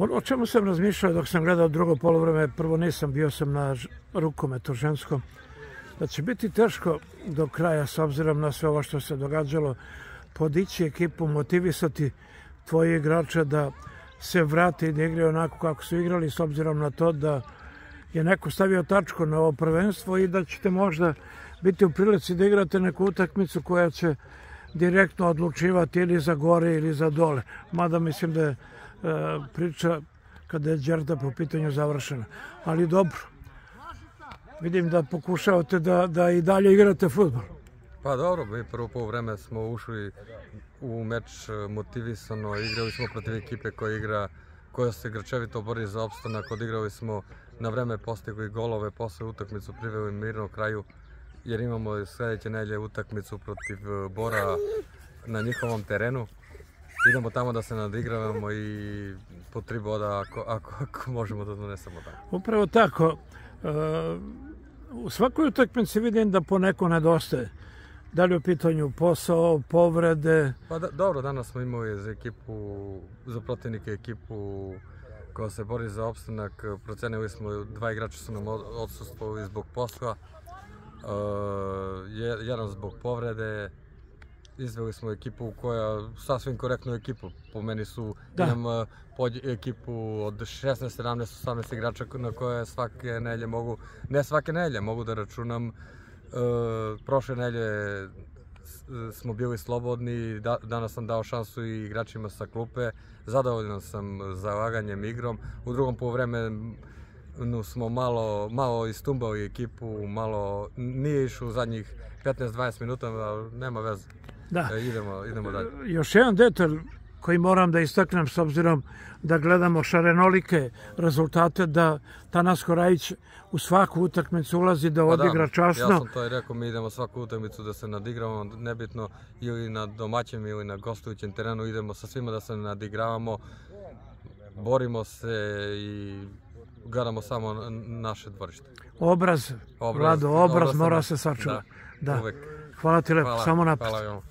Ono o čemu sam razmišljao dok sam gledao drugo polovreme, prvo nisam, bio sam na rukometu ženskom, da će biti teško do kraja s obzirom na sve ovo što se događalo, podići ekipu, motivisati tvoje igrače da se vrate i da igraju onako kako su igrali s obzirom na to da je neko stavio tačku na ovo prvenstvo i da ćete možda biti u prilici da igrate neku utakmicu koja će direktno odlučivati ili za gore ili za dole. Mada mislim da je priča kada je Đerda po pitanju završena. Ali dobro, vidim da pokušavate da, da i dalje igrate futbol. Pa dobro, mi prvo po vreme smo ušli u meč e, motivisano, igrali smo protiv ekipe koja igra, koja se grčevito bori za opstanak, odigrali smo na vreme postigli golove, posle utakmicu priveli mirno kraju, jer imamo sledeće nelje utakmicu protiv e, Bora na njihovom terenu. Idemo tamo da se nadigravamo i po tri boda ako, ako, ako možemo da donesemo tamo. Upravo tako. E, u svakoj utakmici vidim da poneko nedostaje. Da li u pitanju posao, povrede? Pa da, dobro, danas smo imali za ekipu, za protivnike ekipu koja se bori za opstanak. Procenili smo, dva igrača su nam odsustvovali zbog posla, uh, jedan zbog povrede, izveli smo ekipu koja, sasvim korektnu ekipu, po meni su, da. imam uh, pod ekipu od 16, 17, 18 igrača na koje svake nelje mogu, ne svake nelje, mogu da računam, uh, prošle nelje smo bili slobodni, da, danas sam dao šansu i igračima sa klupe, zadovoljan sam zalaganjem igrom, u drugom polovremenu smo malo, malo istumbali ekipu, malo nije išao u zadnjih 15-20 minuta, ali nema veze. Da. E, idemo, idemo dalje. Još jedan detalj koji moram da istaknem s obzirom da gledamo šarenolike rezultate, da Tanas Korajić u svaku utakmicu ulazi da pa odigra da, časno. Ja sam to i rekao, mi idemo svaku utakmicu da se nadigramo, nebitno ili na domaćem ili na gostujućem terenu, idemo sa svima da se nadigravamo, borimo se i garamo samo naše dvorište. Obraz, obraz Vlado, obraz, obraz mora se sačuvati. Da, da. Uvek. Hvala ti lepo, samo napad. Hvala